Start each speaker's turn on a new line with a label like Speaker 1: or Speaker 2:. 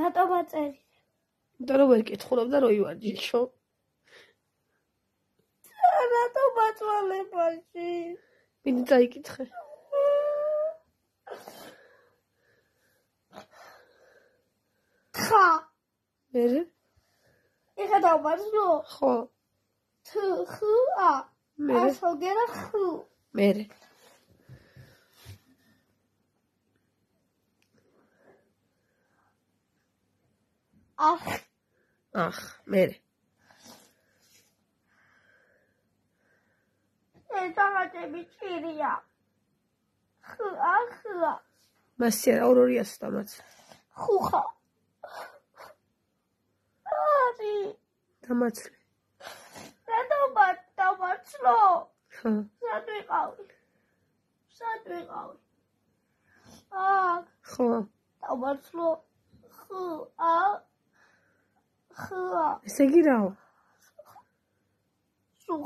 Speaker 1: რატომ აწერი?
Speaker 2: და რო ვერ კითხულობ და რო ივარჯიშო.
Speaker 1: რატომ აწვალებაში?
Speaker 2: მინდა წაიკითხე.
Speaker 1: ხა.
Speaker 2: მე?
Speaker 1: ეხა დავმარცხო?
Speaker 2: ხო.
Speaker 1: თ ხ ა.
Speaker 2: მე?
Speaker 1: ასოგერა ხ.
Speaker 2: მე.
Speaker 1: ახ
Speaker 2: ახ, მე.
Speaker 1: ეთამატები ჭირია. ხ ახ.
Speaker 2: მასე რა ორ 200 დამაც.
Speaker 1: ხუხა. არი.
Speaker 2: დამაცლე.
Speaker 1: რატომ დავმარცხო?
Speaker 2: ხა.
Speaker 1: სად ვიყავი? სად ვიყავი? აა,
Speaker 2: ხო.
Speaker 1: დავმარცხო. ხ 喝。
Speaker 2: 谁给的？
Speaker 1: 苏。